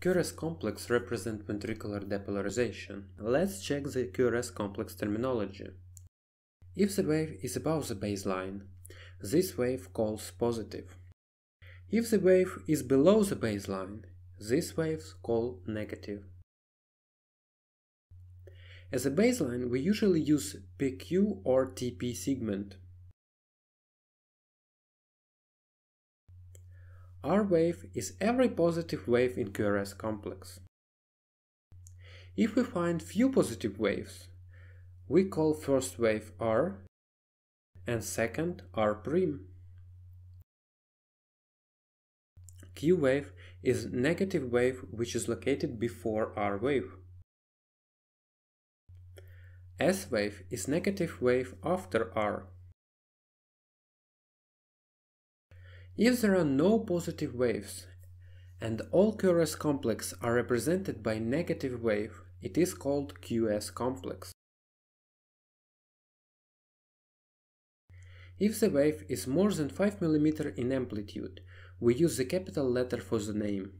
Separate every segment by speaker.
Speaker 1: QRS complex represent ventricular depolarization. Let's check the QRS complex terminology. If the wave is above the baseline, this wave calls positive. If the wave is below the baseline, these waves call negative. As a baseline, we usually use PQ or TP segment. R wave is every positive wave in QRS complex. If we find few positive waves, we call first wave R and second R'. prime. Q wave is negative wave which is located before R wave. S wave is negative wave after R. If there are no positive waves and all QRS complex are represented by negative wave, it is called QS complex. If the wave is more than 5 mm in amplitude, we use the capital letter for the name.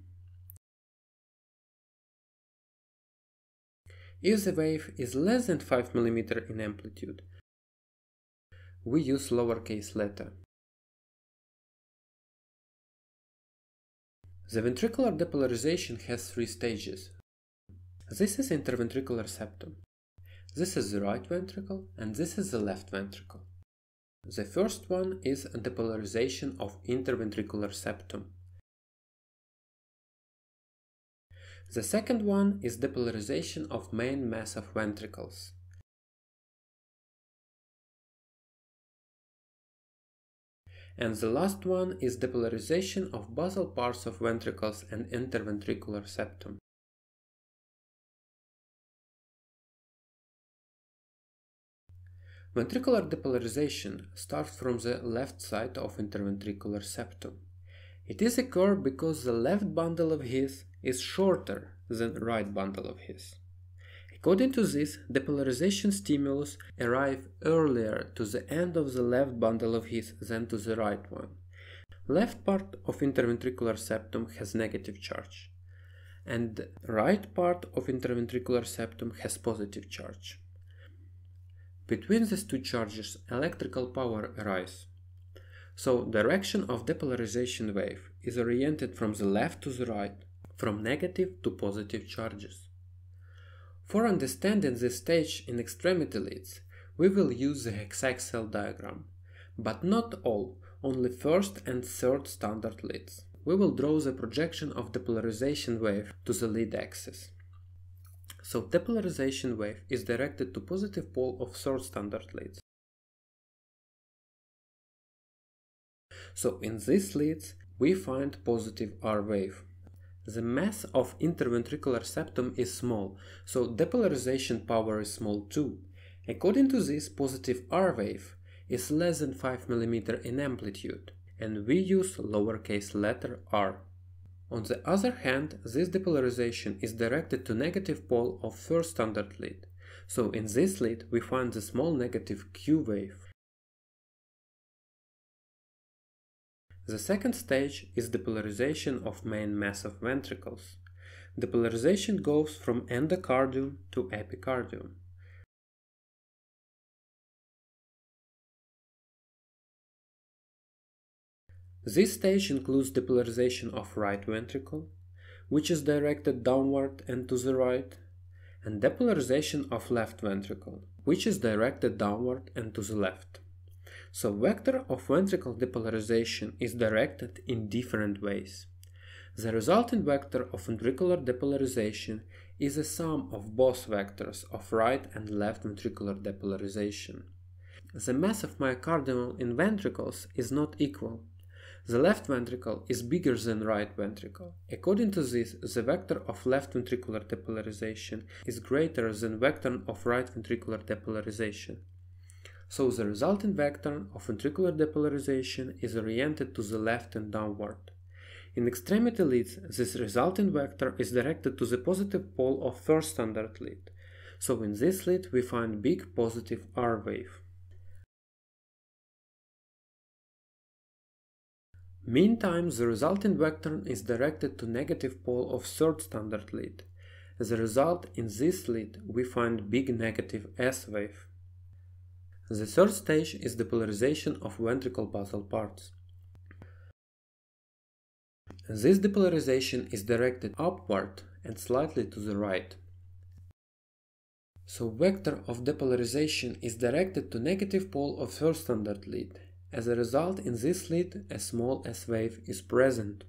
Speaker 1: If the wave is less than 5 mm in amplitude, we use lowercase letter. The ventricular depolarization has three stages. This is interventricular septum. This is the right ventricle and this is the left ventricle. The first one is depolarization of interventricular septum. The second one is depolarization of main mass of ventricles. And the last one is depolarization of basal parts of ventricles and interventricular septum. Ventricular depolarization starts from the left side of interventricular septum. It is occurred because the left bundle of His is shorter than right bundle of His. According to this, the polarization stimulus arrive earlier to the end of the left bundle of His than to the right one. Left part of interventricular septum has negative charge, and right part of interventricular septum has positive charge. Between these two charges, electrical power arises. So direction of depolarization wave is oriented from the left to the right, from negative to positive charges. For understanding this stage in extremity leads, we will use the hexaxial diagram, but not all, only first and third standard leads. We will draw the projection of the polarization wave to the lead axis. So the polarization wave is directed to positive pole of third standard leads. So in these leads we find positive R wave. The mass of interventricular septum is small, so depolarization power is small too. According to this, positive R wave is less than 5 mm in amplitude, and we use lowercase letter r. On the other hand, this depolarization is directed to negative pole of first standard lead, so in this lead we find the small negative Q wave. The second stage is the depolarization of main mass of ventricles. The depolarization goes from endocardium to epicardium. This stage includes the depolarization of right ventricle, which is directed downward and to the right, and depolarization of left ventricle, which is directed downward and to the left. So vector of ventricle depolarization is directed in different ways. The resulting vector of ventricular depolarization is a sum of both vectors of right and left ventricular depolarization. The mass of myocardium in ventricles is not equal, the left ventricle is bigger than right ventricle. According to this, the vector of left ventricular depolarization is greater than vector of right ventricular depolarization. So the resultant vector of ventricular depolarization is oriented to the left and downward. In extremity leads, this resultant vector is directed to the positive pole of first standard lead. So in this lead we find big positive R wave. Meantime, the resulting vector is directed to negative pole of third standard lead. As a result, in this lead, we find big negative S wave. The third stage is depolarization of ventricle basal parts. This depolarization is directed upward and slightly to the right. So vector of depolarization is directed to negative pole of first standard lead. As a result, in this lead, a small S wave is present.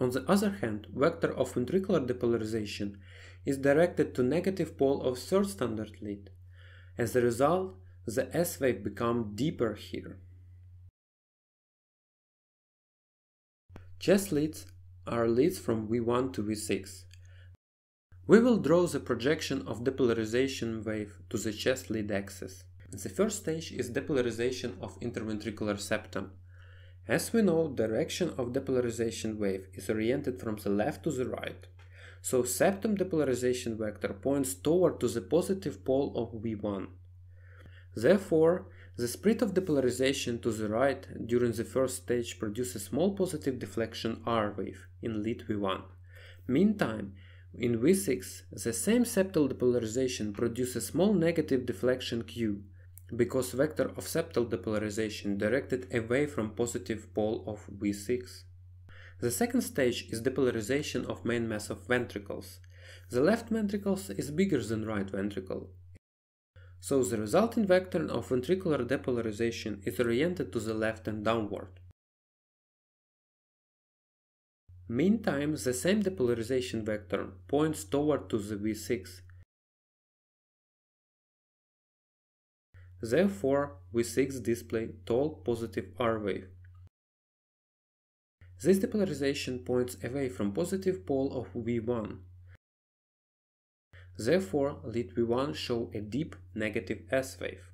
Speaker 1: On the other hand, vector of ventricular depolarization is directed to negative pole of third standard lead. As a result, the S wave become deeper here. Chest leads are leads from V1 to V6. We will draw the projection of depolarization wave to the chest lead axis. The first stage is depolarization of interventricular septum. As we know, direction of depolarization wave is oriented from the left to the right. So septum depolarization vector points toward to the positive pole of V1. Therefore, the spread of depolarization to the right during the first stage produces small positive deflection R wave in lead V1. Meantime, in V6, the same septal depolarization produces small negative deflection Q, because vector of septal depolarization directed away from positive pole of V6. The second stage is depolarization of main mass of ventricles. The left ventricle is bigger than right ventricle. So the resulting vector of ventricular depolarization is oriented to the left and downward. Meantime, the same depolarization vector points toward to the V6. Therefore, V6 display tall positive R wave. This depolarization points away from positive pole of V1. Therefore, lead V1 show a deep negative S wave.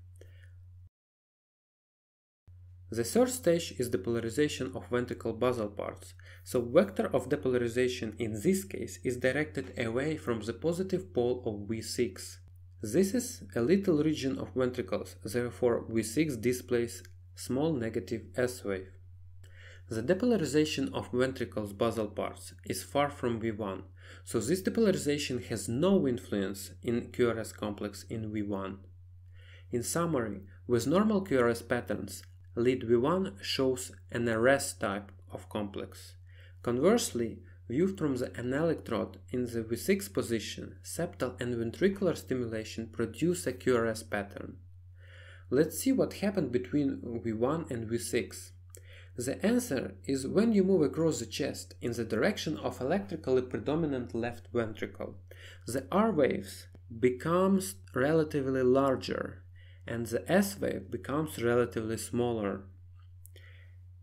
Speaker 1: The third stage is depolarization of ventricle basal parts, so vector of depolarization in this case is directed away from the positive pole of V6. This is a little region of ventricles, therefore V6 displays small negative S wave. The depolarization of ventricles basal parts is far from V1, so this depolarization has no influence in QRS complex in V1. In summary, with normal QRS patterns, lead V1 shows an rS type of complex. Conversely, viewed from the anelectrode in the V6 position, septal and ventricular stimulation produce a QRS pattern. Let's see what happened between V1 and V6. The answer is when you move across the chest in the direction of electrically predominant left ventricle, the R waves becomes relatively larger and the S wave becomes relatively smaller.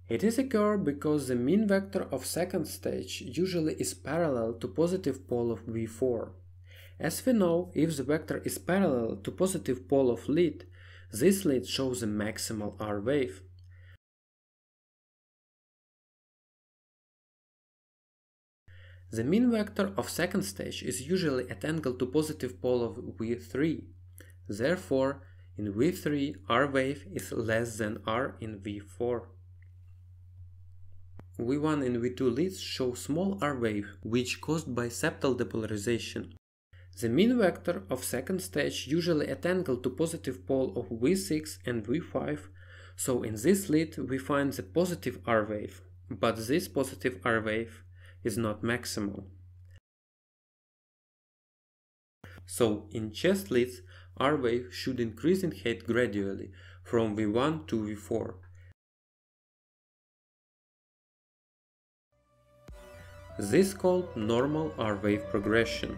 Speaker 1: It is occur because the mean vector of second stage usually is parallel to positive pole of V4. As we know, if the vector is parallel to positive pole of lead, this lead shows a maximal R wave. The mean vector of second stage is usually at angle to positive pole of V3. Therefore, in V3, R wave is less than R in V4. V1 and V2 leads show small R wave, which caused by septal depolarization. The mean vector of second stage usually at angle to positive pole of V6 and V5, so in this lead we find the positive R wave, but this positive R wave is not maximal. So in chest leads, R wave should increase in height gradually from V1 to V4. This called normal R wave progression.